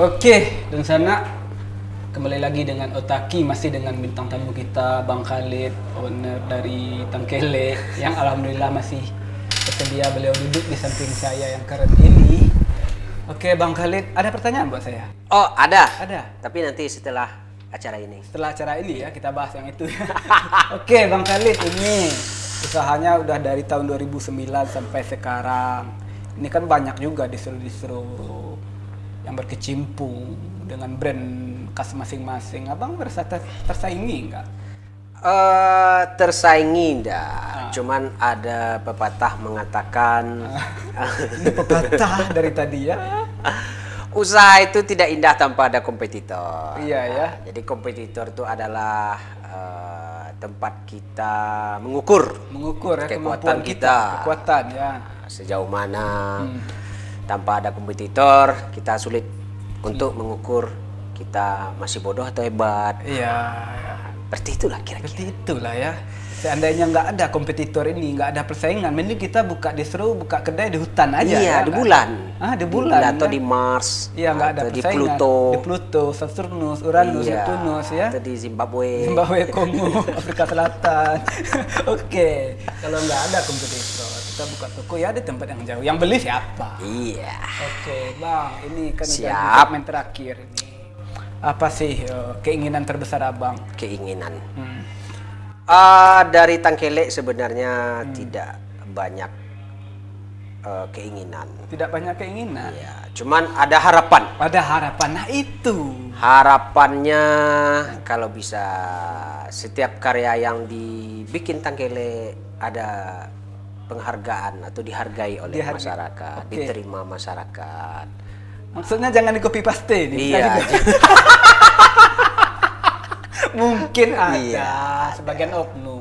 Oke, dan sana kembali lagi dengan Otaki masih dengan bintang tamu kita Bang Khalid, owner dari Tangkele yang alhamdulillah masih bersedia beliau duduk di samping saya yang keren ini. Oke, Bang Khalid, ada pertanyaan buat saya? Oh, ada. Ada. Tapi nanti setelah acara ini. Setelah acara ini ya, kita bahas yang itu. Oke, Bang Khalid, ini usahanya udah dari tahun 2009 sampai sekarang. Ini kan banyak juga distro-distro yang berkecimpung dengan brand khas masing-masing. Abang merasa ter- tersaingi nggak? Eh, tersaingi enggak. Cuman ada pepatah mengatakan Ini pepatah dari tadi ya. usaha itu tidak indah tanpa ada kompetitor. Iya, ya. Nah, Jadi kompetitor itu adalah eh, tempat kita mengukur Mengukur ya Kekuatan kemampuan kita. Kekuatan ya. sejauh mana Hmm. Tanpa ada kompetitor kita sulit untuk mengukur kita masih bodoh atau hebat. Iya. ya. Seperti itulah kira-kira. Seperti itulah ya. Seandainya nggak ada kompetitor ini, nggak ada persaingan, mending kita buka distro, buka kedai di hutan aja. Iya, ya, di bulan. Ah, di bulan. atau ya. di Mars. Iya nggak ada atau di persaingan. Pluto. Di Pluto, Saturnus, Uranus, Iya, Neptunus ya. Atau di Zimbabwe. Zimbabwe, Kongo, Afrika Selatan. Oke, kalau nggak ada kompetitor, kita buka toko ya di tempat yang jauh. Yang beli siapa? Iya. Oke, Bang, ini kan udah Siap. segmen terakhir ini. Apa sih eh, keinginan terbesar Abang? Keinginan. Hmm. Ah, dari Tangkele sebenarnya tidak banyak eh, keinginan. Tidak banyak keinginan. Ya, cuman ada harapan. Ada harapan. Nah, itu. Harapannya kalau bisa setiap karya yang dibikin Tangkele ada penghargaan atau dihargai oleh Dihargai. masyarakat, Oke. diterima masyarakat. Maksudnya jangan di copy paste nih. Iya. Mungkin ada Iya, sebagian oknum.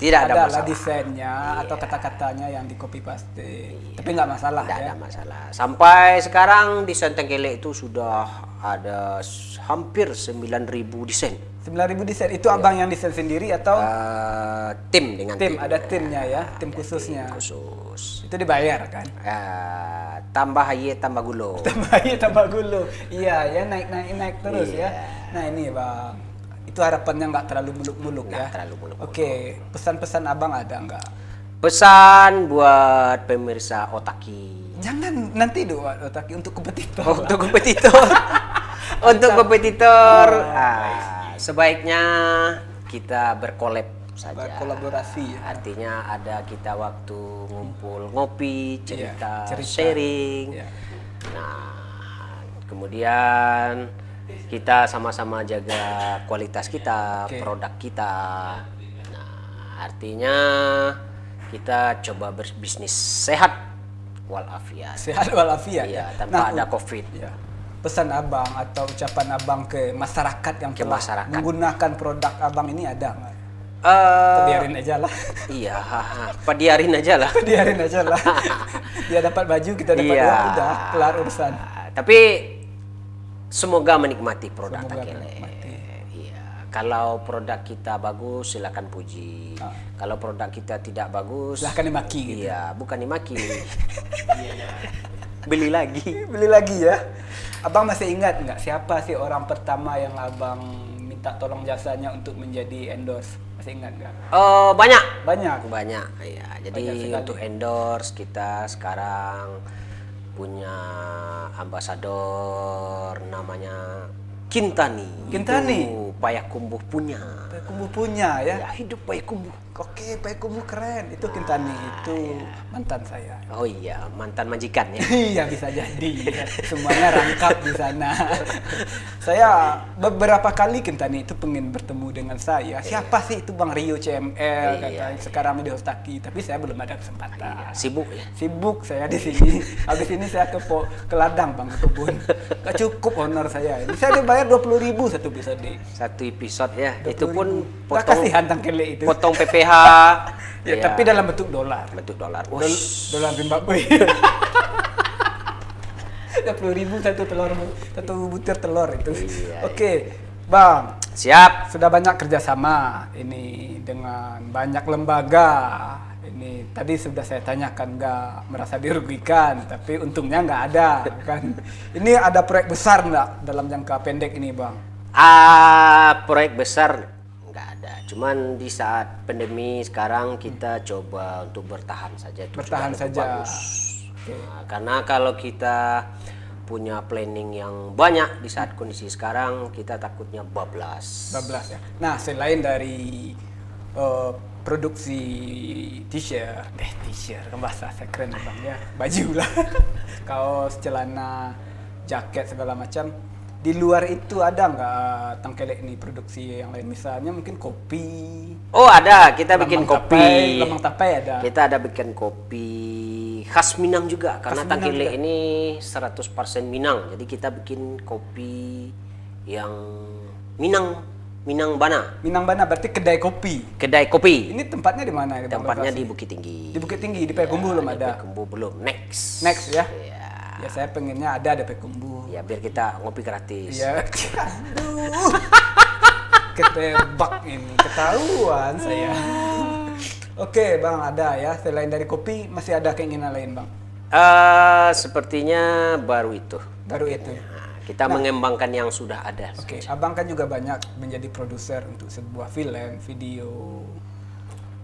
Tidak ada Adalah masalah. desainnya atau Iya. kata-katanya yang di copy paste. Tapi nggak masalah Tidak ya. ada masalah. Sampai sekarang desain Tangkele itu sudah ada hampir 9.000 desain. 9000 desain itu abang yang desain sendiri atau Eh, tim dengan tim? Ada timnya ya, tim Ada khususnya. tim khusus. Itu dibayar kan? Eh, tambah ye tambah gulo. tambah iya tambah gulu iya ya naik naik naik terus Iya. ya nah ini bang itu harapannya nggak terlalu muluk-muluk ya terlalu muluk-muluk. oke pesan-pesan abang ada nggak Pesan buat pemirsa Otaki. jangan nanti dulu otaki untuk kompetitor Oh, untuk kompetitor. untuk kompetitor, ah, sebaiknya kita berkolab saja. Berkolaborasi ya. Artinya ada kita waktu ngumpul ngopi, cerita, cerita. sharing. Iya. Nah, kemudian kita sama-sama jaga kualitas kita, Oke. produk kita. Nah, artinya kita coba berbisnis sehat walafiat. sehat walafiat Iya, ya tanpa Nah, ada covid. ya. pesan abang atau ucapan abang ke masyarakat yang Ke masyarakat. menggunakan produk abang ini ada nggak Eh, biarin aja lah iya, haha. apa diarin aja lah. biarin aja lah dia dapat baju kita dapat Iya. uang udah kelar urusan Tapi semoga menikmati produk Semoga Takele. menikmati. Iya, kalau produk kita bagus silakan puji. Ah. Kalau produk kita tidak bagus, silahkan dimaki gitu iya, bukan dimaki. Beli lagi. beli lagi ya. Abang masih ingat nggak siapa sih orang pertama yang abang minta tolong jasanya untuk menjadi endorse? Masih ingat nggak? Oh, banyak. Banyak. Banyak, iya. Jadi Banyak sekali. untuk endorse kita sekarang punya ambasador namanya Kintani. Kintani? Itu Payakumbuh punya. Payakumbuh punya ya. Ya, hidup Payakumbuh. Oke, Payakumbuh keren. Itu Kintani itu mantan saya. Oh iya, mantan majikan ya. Iya bisa jadi. ya. Semuanya rangkap di sana. saya beberapa kali Kintani itu pengen bertemu dengan saya. Siapa sih itu Bang Rio CML Iya. katanya sekarang di Hostaki, tapi saya belum ada kesempatan. Sibuk ya. Sibuk saya di sini. Habis ini saya ke po, ke ladang bang ke kebun. Gak cukup honor saya. Ini saya dibayar dua puluh ribu satu episode. Satu episode ya. 20.000. Itu pun potong kasihan tangkele itu. potong PPH. Ya, tapi dalam bentuk dolar. bentuk dolar. Dol- Wush. dolar Zimbabwe. Dua puluh ribu satu telur satu butir telur itu. Iya, Oke, bang. Siap. Sudah banyak kerjasama ini dengan banyak lembaga ini tadi sudah saya tanyakan nggak merasa dirugikan, tapi untungnya nggak ada kan. Ini ada proyek besar nggak dalam jangka pendek ini bang? Ah, proyek besar nggak ada. Cuman di saat pandemi sekarang kita coba untuk bertahan saja. Itu Bertahan saja. bagus. Nah, karena kalau kita punya planning yang banyak di saat kondisi sekarang, kita takutnya bablas. 12 ya. Nah, selain dari eh, produksi t-shirt, eh t-shirt kan bahasa saya keren bang ya, baju lah, kaos, celana, jaket segala macam. Di luar itu ada nggak tangkelek ini produksi yang lain? Misalnya mungkin kopi, Oh ada, kita bikin lemang kopi. tapai, tapai ada. Kita ada bikin kopi khas Minang juga karena Tangkile juga. ini 100% Minang. Jadi kita bikin kopi yang Minang Minang Bana, Minang Bana berarti kedai kopi. kedai kopi. Ini tempatnya di mana? Tempatnya di Bukit Tinggi. di Bukit Tinggi, di Payakumbuh belum Di ada. Payakumbuh belum. Next. Next ya. Ya. Ya saya pengennya ada di Payakumbuh. Ya biar kita ngopi gratis. Ya, aduh. Ketebak ini, ketahuan saya. Oke bang, ada ya. Selain dari kopi, masih ada keinginan lain bang? Eh, sepertinya baru itu. Baru itu. Nah, kita mengembangkan yang sudah ada. Oke, abang kan juga banyak menjadi produser untuk sebuah film, video.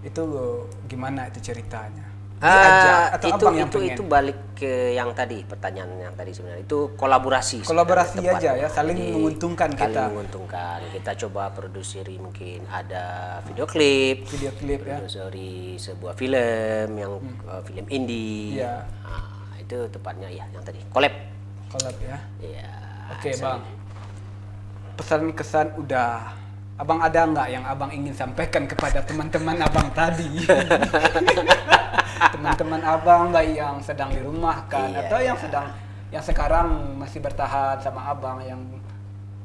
Itu gimana itu ceritanya? Ah, Diajak atau itu itu itu balik ke yang tadi pertanyaan yang tadi sebenarnya itu kolaborasi Kolaborasi aja ya, saling menguntungkan saling kita. menguntungkan kita coba produseri mungkin ada video klip Video klip ya. Hmm. produseri sebuah film yang uh, film indie Iya. Ah, itu tepatnya ya yang tadi collab Collab ya. ya Oke bang, pesan kesan udah. Abang ada nggak yang abang ingin sampaikan kepada teman-teman abang tadi? teman-teman abang baik yang sedang dirumahkan Iya, atau yang sedang yang sekarang masih bertahan sama abang yang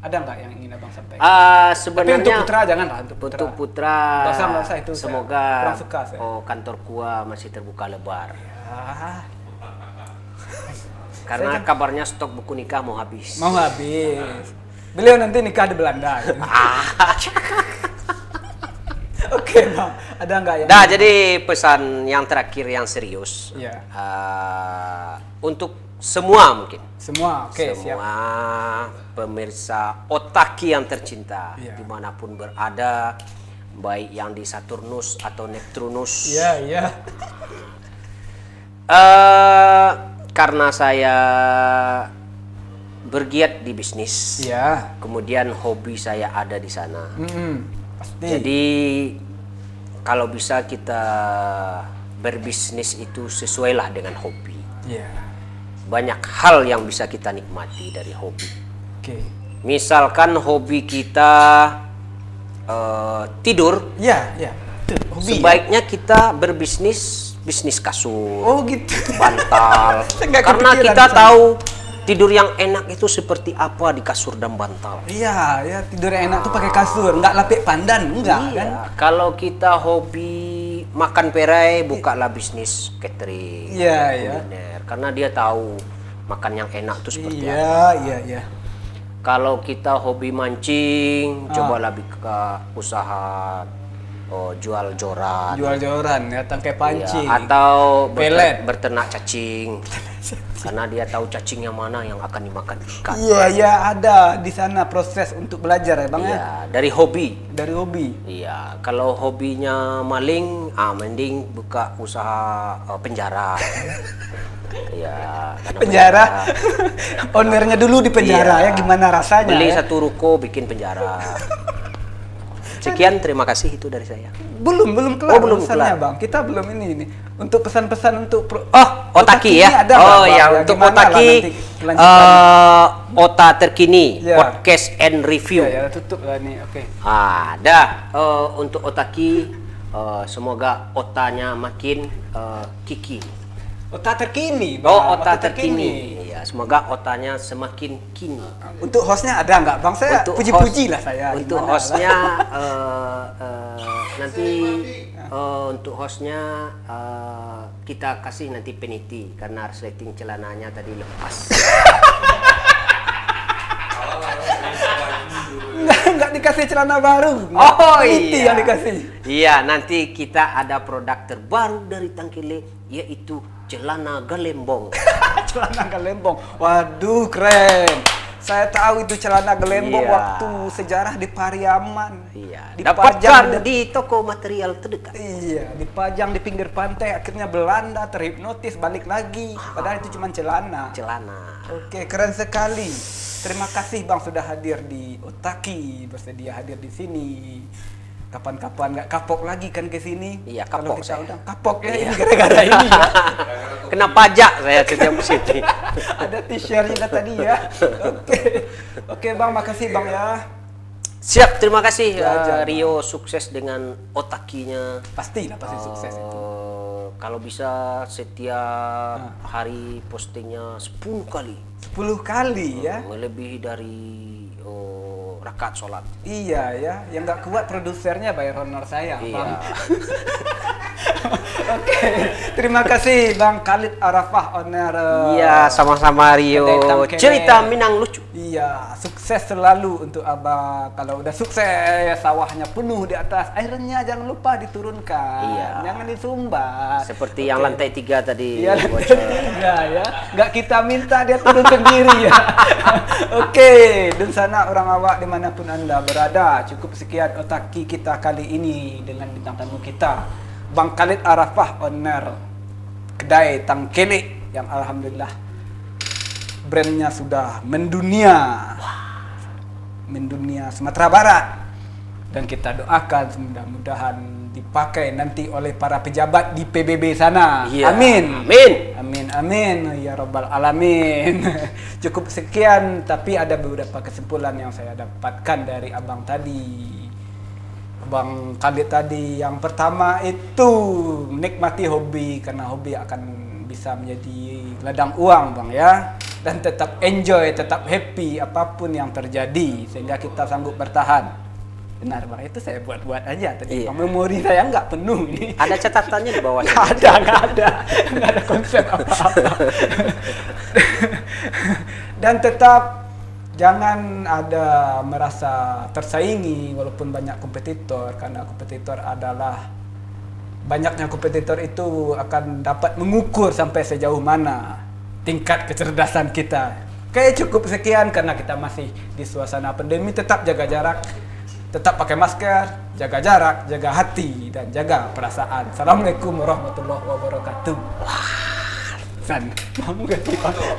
ada nggak yang ingin abang sampaikan? Ah, Tapi sebenarnya untuk putra jangan lah untuk putra. untuk putra itu saya semoga kurang suka saya. oh kantor gua masih terbuka lebar Ah, karena kabarnya stok buku nikah mau habis mau habis. Beliau nanti nikah di Belanda. gitu. Oke bang, ada nggak yang? Nah, jadi pesan yang terakhir yang serius Iya. eh, untuk semua mungkin, Semua, oke siap. semua pemirsa otaki yang tercinta Iya. di mana pun berada, baik yang di Saturnus atau Neptunus. Iya iya. Eh, karena saya bergiat di bisnis, Iya. kemudian hobi saya ada di sana. Mm-mm, pasti. Jadi kalau bisa kita berbisnis itu sesuailah dengan hobi. Iya. Banyak hal yang bisa kita nikmati dari hobi. Oke. Misalkan hobi kita eh, tidur, Iya iya. Hobi. ya? sebaiknya kita berbisnis bisnis kasur, Oh gitu. bantal. Karena kita tahu tidur yang enak itu seperti apa di kasur dan bantal. Iya ya tidur yang enak tuh pakai kasur, nggak lapik pandan, enggak kan? Iya, kalau kita hobi makan perai, bukalah bisnis catering. Iya, iya. kuliner. Karena dia tahu makan yang enak itu seperti apa. Iya iya iya. Kalau kita hobi mancing, Ah. cobalah buka usaha oh, jual joran. Jual joran ya tangkai pancing. Iya, atau Pelet. berternak cacing. Karena dia tahu cacing yang mana yang akan dimakan ikan. Iya iya ada di sana proses untuk belajar ya bang ya. Iya, dari hobi. Dari hobi. Iya, kalau hobinya maling, ah mending buka usaha eh, penjara. Iya, karena Penjara. Ownernya dulu di penjara Iya. ya gimana rasanya? Beli ya? satu ruko, bikin penjara. Sekian, terima kasih itu dari saya. Belum belum kelar Oh, belum kelar. bang. Kita belum ini ini. Untuk pesan-pesan untuk pro- Oh, otaki ini ya. ada oh Bang? ya, Ya, untuk lah otaki eh ota terkini, Ya. podcast and review. Ya, ya tutup lah nih. Oke. Ada Eh, untuk otaki eh, semoga otanya makin eh, kiki. Otak terkini, Bang. Oh, ota terkini. Iya, semoga otanya semakin kini. Untuk hostnya ada nggak, Bang? Saya puji-puji host- lah saya. Untuk Gimana hostnya eh, eh, nanti eh, untuk hostnya eh, kita kasih nanti peniti karena resleting celananya tadi lepas. nggak dikasih celana baru. Oh Niti iya. yang dikasih. Iya, nanti kita ada produk terbaru dari Tangkele yaitu celana gelembong. celana gelembong. Waduh, keren. Saya tahu itu celana gelembong Iya. waktu sejarah di Pariaman. Iya, Dipajang dapatkan di toko material terdekat. Iya, dipajang di pinggir pantai, akhirnya Belanda terhipnotis balik lagi. Padahal itu cuma celana. Celana. Oke, keren sekali. Terima kasih Bang sudah hadir di Otaki, bersedia hadir di sini. Kapan-kapan nggak kapok lagi kan ke sini? Iya, Kalau kapok kita saya. udah kapok ya Iya. ini gara-gara ini ya. Kena pajak saya setiap sini. Ada t-shirtnya tadi ya. Oke. Oke, Bang, makasih Bang ya. Siap, terima kasih eh, Bang. Rio sukses dengan otakinya. Pasti lah pasti sukses itu. Eh, kalau bisa setiap Ah. hari postingnya 10 kali 10 kali ya. melebihi dari oh, rakaat sholat. Iya ya, yang nggak kuat produsernya bayar honor saya, Iya. Oke, terima kasih Bang Khalid Arafah owner. eh, iya sama-sama Rio. cerita Minang lucu Iya, sukses selalu untuk Abang. Kalau udah sukses, sawahnya penuh di atas, airnya jangan lupa diturunkan. Iya. Jangan disumbat. seperti yang lantai tiga tadi Iya, bocor. tiga ya. Nggak kita minta dia turun sendiri ya. Oke, dan sana orang awak di mana pun anda berada. Cukup sekian otaki kita kali ini dengan bintang tamu kita, Bang Khalid Arafah, owner kedai Tangkele yang alhamdulillah brandnya sudah mendunia, mendunia Sumatera Barat. Dan kita doakan mudah-mudahan dipakai nanti oleh para pejabat di PBB sana. Iya. Amin. Amin. Amin amin ya rabbal alamin. Cukup sekian tapi ada beberapa kesimpulan yang saya dapatkan dari abang tadi. Abang Khalid tadi yang pertama itu menikmati hobi karena hobi akan bisa menjadi ladang uang bang ya dan tetap enjoy tetap happy apa pun yang terjadi sehingga kita sanggup bertahan. Benar bang. Itu saya buat-buat aja tadi. Iya. Memori saya nggak penuh ini. Ada catatannya di bawahnya Nggak ada, nggak ada, nggak ada konsep apa-apa. Dan tetap jangan ada merasa tersaingi walaupun banyak kompetitor karena kompetitor adalah banyaknya kompetitor itu akan dapat mengukur sampai sejauh mana tingkat kecerdasan kita. Oke cukup sekian karena kita masih di suasana pandemi tetap jaga jarak, tetap pakai masker, jaga jarak, jaga hati dan jaga perasaan. Assalamualaikum warahmatullahi wabarakatuh. Wah, San, kamu ganti